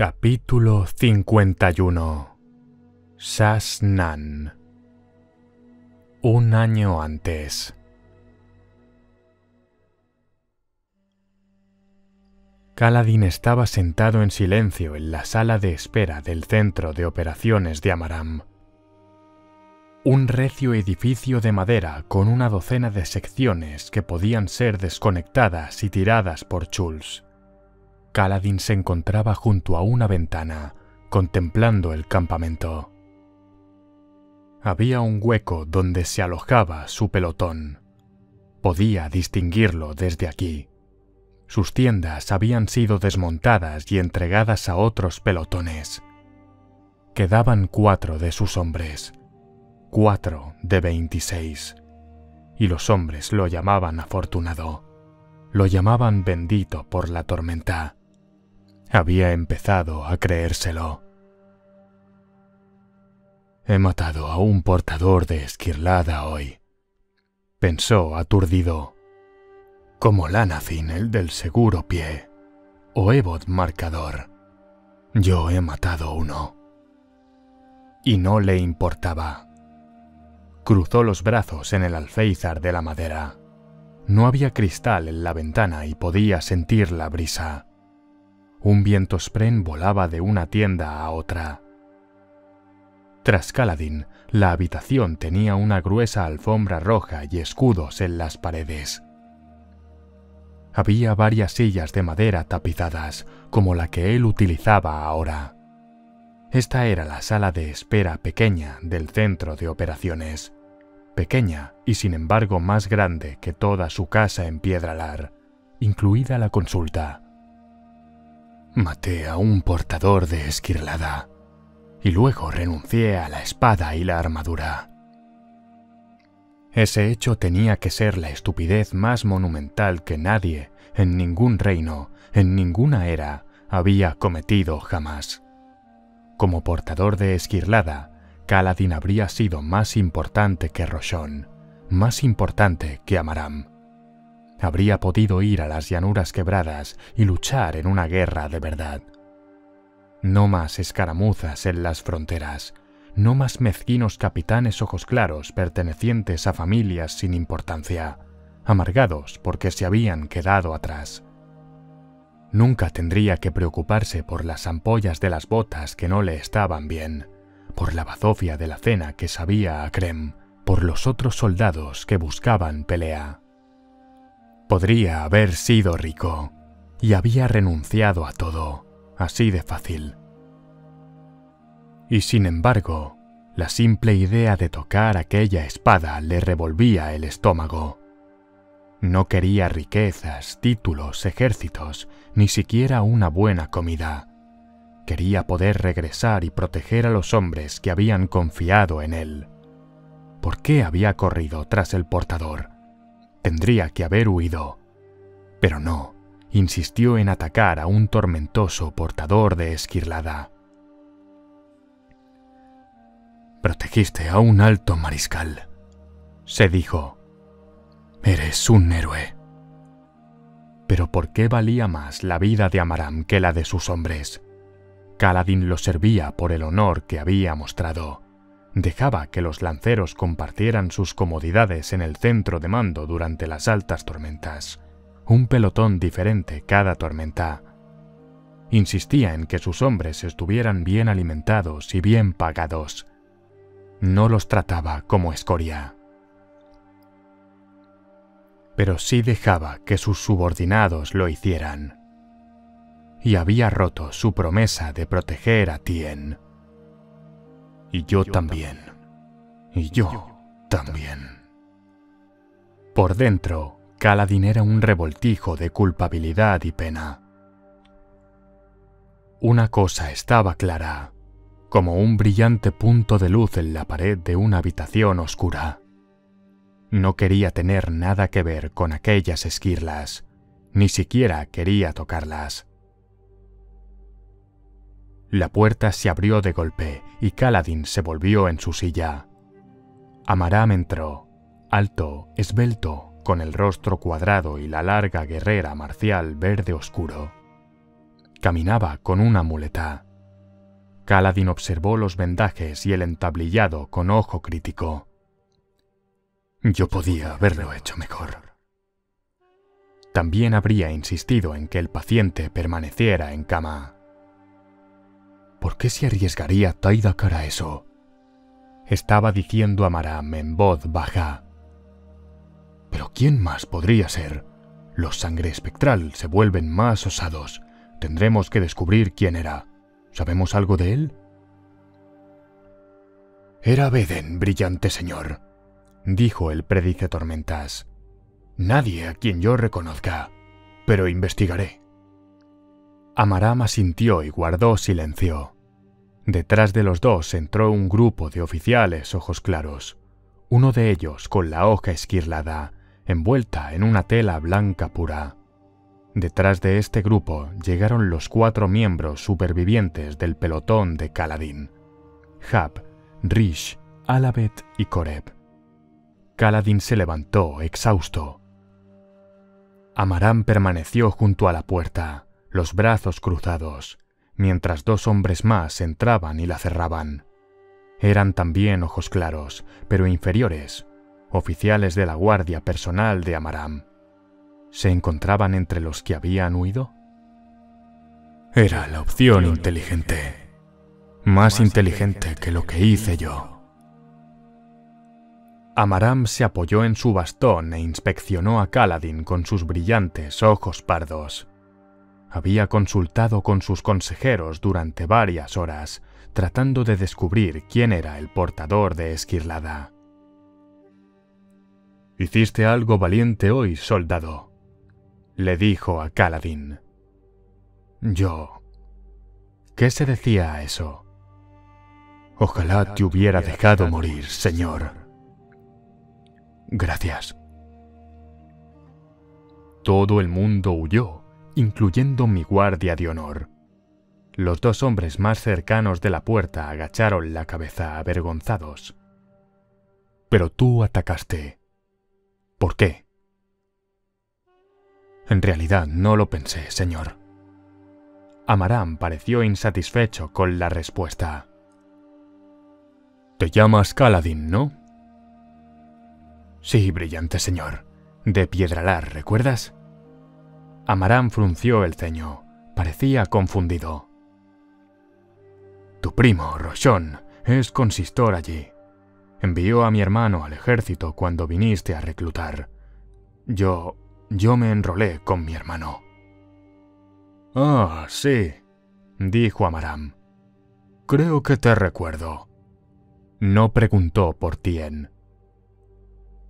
Capítulo 51 Sasnan Un año antes Kaladin estaba sentado en silencio en la sala de espera del centro de operaciones de Amaram. Un recio edificio de madera con una docena de secciones que podían ser desconectadas y tiradas por Chuls. Kaladin se encontraba junto a una ventana, contemplando el campamento. Había un hueco donde se alojaba su pelotón. Podía distinguirlo desde aquí. Sus tiendas habían sido desmontadas y entregadas a otros pelotones. Quedaban cuatro de sus hombres, cuatro de veintiséis. Y los hombres lo llamaban afortunado, lo llamaban bendito por la tormenta. Había empezado a creérselo. He matado a un portador de esquirlada hoy, pensó aturdido, como Lanafin, el del seguro pie, o Ebot Marcador. Yo he matado uno. Y no le importaba cruzó los brazos en el alféizar de la madera. No había cristal en la ventana y podía sentir la brisa. Un viento spren volaba de una tienda a otra. Tras Caladín, la habitación tenía una gruesa alfombra roja y escudos en las paredes. Había varias sillas de madera tapizadas, como la que él utilizaba ahora. Esta era la sala de espera pequeña del centro de operaciones pequeña y sin embargo más grande que toda su casa en Piedralar, incluida la consulta. Maté a un portador de esquirlada y luego renuncié a la espada y la armadura. Ese hecho tenía que ser la estupidez más monumental que nadie, en ningún reino, en ninguna era, había cometido jamás. Como portador de esquirlada, Kaladin habría sido más importante que Roshon, más importante que Amaram. Habría podido ir a las llanuras quebradas y luchar en una guerra de verdad. No más escaramuzas en las fronteras, no más mezquinos capitanes ojos claros pertenecientes a familias sin importancia, amargados porque se habían quedado atrás. Nunca tendría que preocuparse por las ampollas de las botas que no le estaban bien por la bazofia de la cena que sabía a crem, por los otros soldados que buscaban pelea. Podría haber sido rico, y había renunciado a todo, así de fácil. Y sin embargo, la simple idea de tocar aquella espada le revolvía el estómago. No quería riquezas, títulos, ejércitos, ni siquiera una buena comida quería poder regresar y proteger a los hombres que habían confiado en él. ¿Por qué había corrido tras el portador? Tendría que haber huido. Pero no, insistió en atacar a un tormentoso portador de esquirlada. Protegiste a un alto mariscal, se dijo. Eres un héroe. Pero ¿por qué valía más la vida de Amaram que la de sus hombres? Kaladin lo servía por el honor que había mostrado. Dejaba que los lanceros compartieran sus comodidades en el centro de mando durante las altas tormentas. Un pelotón diferente cada tormenta. Insistía en que sus hombres estuvieran bien alimentados y bien pagados. No los trataba como escoria. Pero sí dejaba que sus subordinados lo hicieran y había roto su promesa de proteger a Tien. Y yo también. Y yo también. Por dentro, Caladín era un revoltijo de culpabilidad y pena. Una cosa estaba clara, como un brillante punto de luz en la pared de una habitación oscura. No quería tener nada que ver con aquellas esquirlas, ni siquiera quería tocarlas. La puerta se abrió de golpe y Kaladin se volvió en su silla. Amaram entró, alto, esbelto, con el rostro cuadrado y la larga guerrera marcial verde oscuro. Caminaba con una muleta. Caladín observó los vendajes y el entablillado con ojo crítico. Yo podía haberlo hecho mejor. También habría insistido en que el paciente permaneciera en cama. ¿Por qué se arriesgaría Taidakar a eso? Estaba diciendo a Maram en voz baja. Pero ¿quién más podría ser? Los sangre espectral se vuelven más osados. Tendremos que descubrir quién era. ¿Sabemos algo de él? Era Beden, brillante señor, dijo el predice tormentas. Nadie a quien yo reconozca, pero investigaré. Amaram asintió y guardó silencio. Detrás de los dos entró un grupo de oficiales ojos claros, uno de ellos con la hoja esquirlada, envuelta en una tela blanca pura. Detrás de este grupo llegaron los cuatro miembros supervivientes del pelotón de Kaladin: Hab, Rish, Alabet y Koreb. Kaladin se levantó, exhausto. Amaram permaneció junto a la puerta, los brazos cruzados, mientras dos hombres más entraban y la cerraban. Eran también ojos claros, pero inferiores, oficiales de la guardia personal de Amaram. ¿Se encontraban entre los que habían huido? Era la opción inteligente, más inteligente que lo que hice yo. Amaram se apoyó en su bastón e inspeccionó a Kaladin con sus brillantes ojos pardos. Había consultado con sus consejeros durante varias horas, tratando de descubrir quién era el portador de Esquirlada. Hiciste algo valiente hoy, soldado, le dijo a Kaladin. Yo. ¿Qué se decía a eso? Ojalá te hubiera dejado morir, señor. Gracias. Todo el mundo huyó, incluyendo mi guardia de honor. Los dos hombres más cercanos de la puerta agacharon la cabeza avergonzados. Pero tú atacaste, ¿Por qué? En realidad no lo pensé, señor. Amaram pareció insatisfecho con la respuesta. Te llamas Caladín, ¿no? Sí, brillante señor. De Piedralar, ¿recuerdas? Amaram frunció el ceño. Parecía confundido. Tu primo, Roshon, es consistor allí. Envió a mi hermano al ejército cuando viniste a reclutar. Yo... yo me enrolé con mi hermano. Ah, sí, dijo Amaram. Creo que te recuerdo. No preguntó por Tien.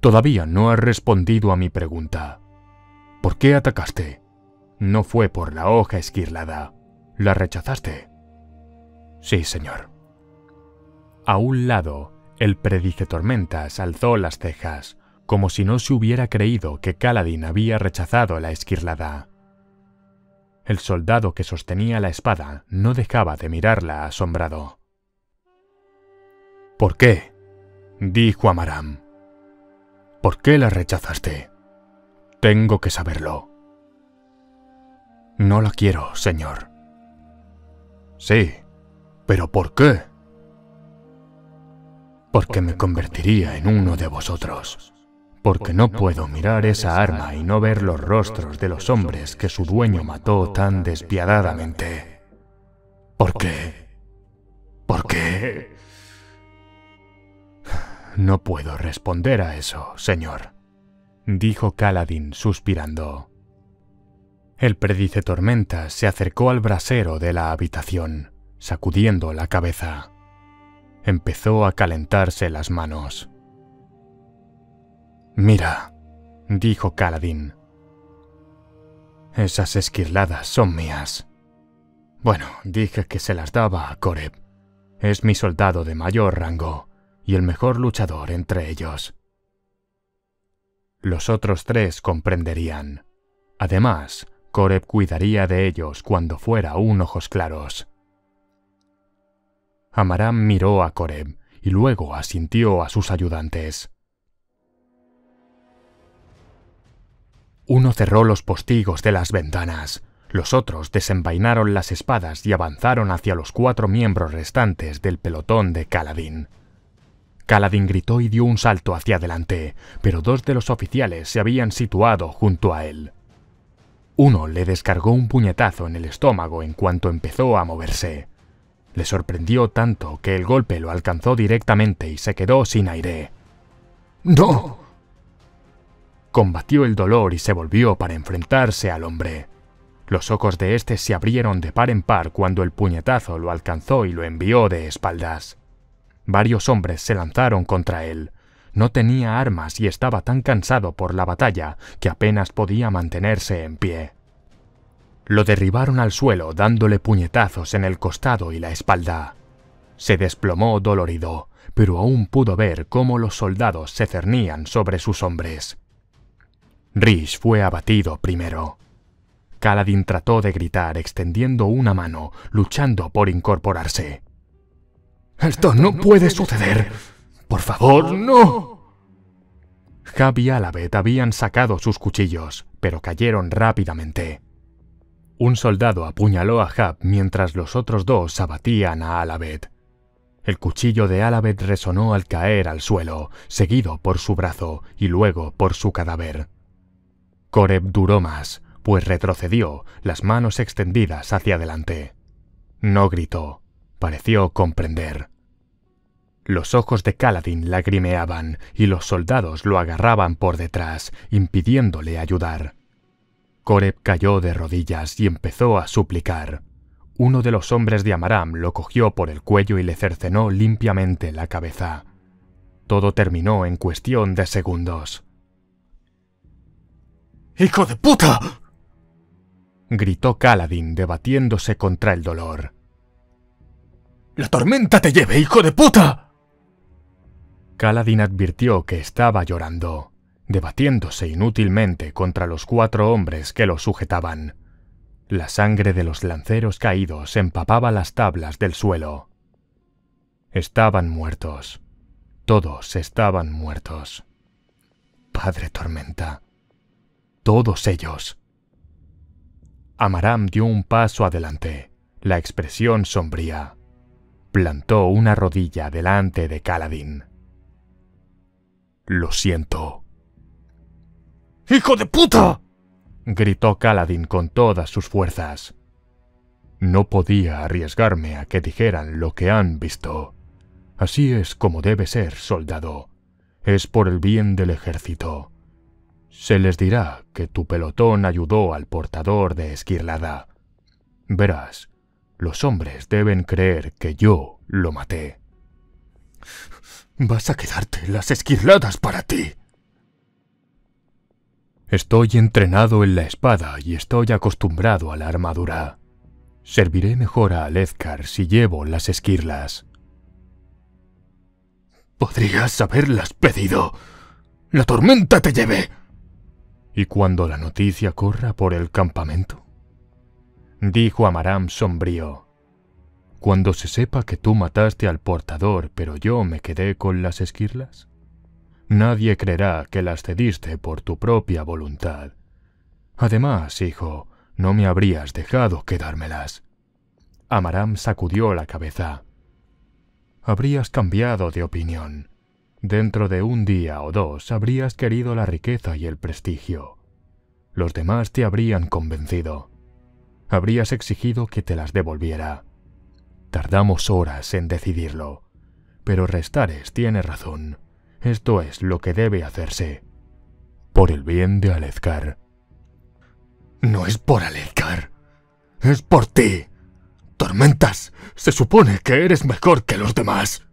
Todavía no has respondido a mi pregunta. ¿Por qué atacaste? No fue por la hoja esquirlada. ¿La rechazaste? Sí, señor. A un lado, el predice tormentas alzó las cejas, como si no se hubiera creído que Caladín había rechazado la esquirlada. El soldado que sostenía la espada no dejaba de mirarla asombrado. ¿Por qué? dijo Amaram. ¿Por qué la rechazaste? Tengo que saberlo. No la quiero, señor. Sí, pero ¿por qué? porque me convertiría en uno de vosotros. Porque no puedo mirar esa arma y no ver los rostros de los hombres que su dueño mató tan despiadadamente. ¿Por qué? ¿Por qué? No puedo responder a eso, señor, dijo Caladín suspirando. El predice tormenta se acercó al brasero de la habitación, sacudiendo la cabeza empezó a calentarse las manos. Mira, dijo Caladín. Esas esquirladas son mías. Bueno, dije que se las daba a Koreb. Es mi soldado de mayor rango y el mejor luchador entre ellos. Los otros tres comprenderían. Además, Koreb cuidaría de ellos cuando fuera un ojos claros. Amaram miró a Koreb y luego asintió a sus ayudantes. Uno cerró los postigos de las ventanas, Los otros desenvainaron las espadas y avanzaron hacia los cuatro miembros restantes del pelotón de Caladín. Caladín gritó y dio un salto hacia adelante, pero dos de los oficiales se habían situado junto a él. Uno le descargó un puñetazo en el estómago en cuanto empezó a moverse. Le sorprendió tanto que el golpe lo alcanzó directamente y se quedó sin aire. ¡No! Combatió el dolor y se volvió para enfrentarse al hombre. Los ojos de éste se abrieron de par en par cuando el puñetazo lo alcanzó y lo envió de espaldas. Varios hombres se lanzaron contra él. No tenía armas y estaba tan cansado por la batalla que apenas podía mantenerse en pie. Lo derribaron al suelo dándole puñetazos en el costado y la espalda. Se desplomó dolorido, pero aún pudo ver cómo los soldados se cernían sobre sus hombres. Rish fue abatido primero. Kaladin trató de gritar extendiendo una mano, luchando por incorporarse. ¡Esto no puede suceder! ¡Por favor, no! Jab y Alabet habían sacado sus cuchillos, pero cayeron rápidamente. Un soldado apuñaló a Jab mientras los otros dos abatían a Alabet. El cuchillo de Alabet resonó al caer al suelo, seguido por su brazo y luego por su cadáver. Koreb duró más, pues retrocedió, las manos extendidas hacia adelante. No gritó, pareció comprender. Los ojos de Caladín lagrimeaban y los soldados lo agarraban por detrás, impidiéndole ayudar. Coreb cayó de rodillas y empezó a suplicar. Uno de los hombres de Amaram lo cogió por el cuello y le cercenó limpiamente la cabeza. Todo terminó en cuestión de segundos. ¡Hijo de puta! gritó Caladín debatiéndose contra el dolor. ¡La tormenta te lleve, hijo de puta! Caladín advirtió que estaba llorando, debatiéndose inútilmente contra los cuatro hombres que lo sujetaban. La sangre de los lanceros caídos empapaba las tablas del suelo. Estaban muertos. Todos estaban muertos. Padre Tormenta. Todos ellos. Amaram dio un paso adelante, la expresión sombría plantó una rodilla delante de Caladín. Lo siento. ¡Hijo de puta! gritó Caladín con todas sus fuerzas. No podía arriesgarme a que dijeran lo que han visto. Así es como debe ser, soldado. Es por el bien del ejército. Se les dirá que tu pelotón ayudó al portador de Esquirlada. Verás, los hombres deben creer que yo lo maté. Vas a quedarte las esquirladas para ti. Estoy entrenado en la espada y estoy acostumbrado a la armadura. Serviré mejor a Alezcar si llevo las esquirlas. Podrías haberlas pedido. La tormenta te lleve. ¿Y cuando la noticia corra por el campamento? dijo Amaram sombrío. Cuando se sepa que tú mataste al portador, pero yo me quedé con las esquirlas, nadie creerá que las cediste por tu propia voluntad. Además, hijo, no me habrías dejado quedármelas. Amaram sacudió la cabeza. Habrías cambiado de opinión. Dentro de un día o dos habrías querido la riqueza y el prestigio. Los demás te habrían convencido habrías exigido que te las devolviera. Tardamos horas en decidirlo, pero Restares tiene razón. Esto es lo que debe hacerse. Por el bien de Alezcar. No es por Alezcar. Es por ti. Tormentas, se supone que eres mejor que los demás.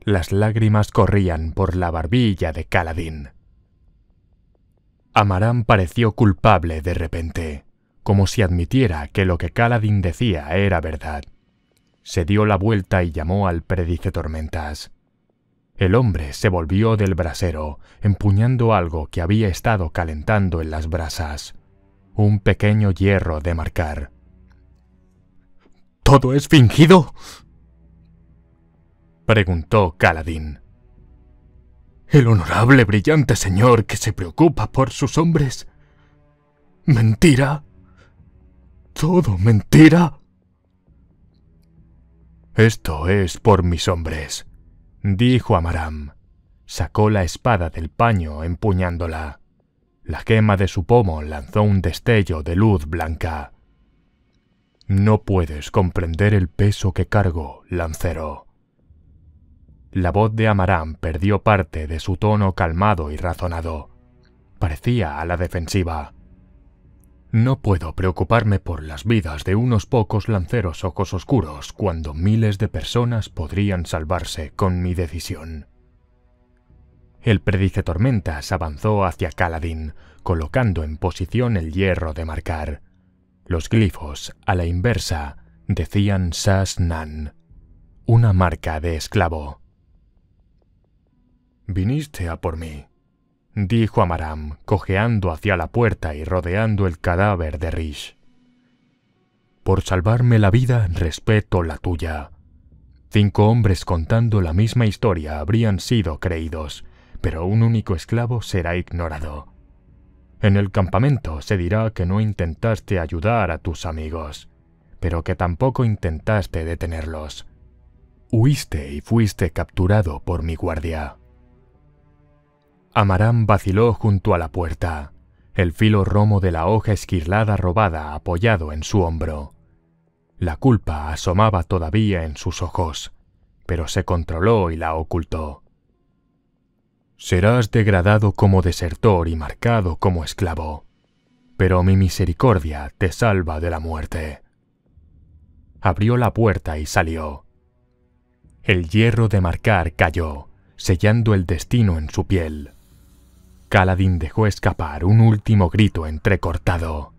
Las lágrimas corrían por la barbilla de Caladín. Amarán pareció culpable de repente como si admitiera que lo que Caladín decía era verdad. Se dio la vuelta y llamó al Predice Tormentas. El hombre se volvió del brasero, empuñando algo que había estado calentando en las brasas. Un pequeño hierro de marcar. ¿Todo es fingido? preguntó Caladín. El honorable brillante señor que se preocupa por sus hombres. ¿Mentira? ¿Todo mentira? Esto es por mis hombres, dijo Amaram. Sacó la espada del paño empuñándola. La gema de su pomo lanzó un destello de luz blanca. No puedes comprender el peso que cargo, lancero. La voz de Amaram perdió parte de su tono calmado y razonado. Parecía a la defensiva. No puedo preocuparme por las vidas de unos pocos lanceros ojos oscuros cuando miles de personas podrían salvarse con mi decisión. El predice tormentas avanzó hacia Caladín, colocando en posición el hierro de marcar. Los glifos, a la inversa, decían Sas-Nan, una marca de esclavo. Viniste a por mí, dijo Amaram, cojeando hacia la puerta y rodeando el cadáver de Rish. Por salvarme la vida, respeto la tuya. Cinco hombres contando la misma historia habrían sido creídos, pero un único esclavo será ignorado. En el campamento se dirá que no intentaste ayudar a tus amigos, pero que tampoco intentaste detenerlos. Huiste y fuiste capturado por mi guardia. Amarán vaciló junto a la puerta, el filo romo de la hoja esquirlada robada apoyado en su hombro. La culpa asomaba todavía en sus ojos, pero se controló y la ocultó. Serás degradado como desertor y marcado como esclavo, pero mi misericordia te salva de la muerte. Abrió la puerta y salió. El hierro de marcar cayó, sellando el destino en su piel. Caladín dejó escapar un último grito entrecortado.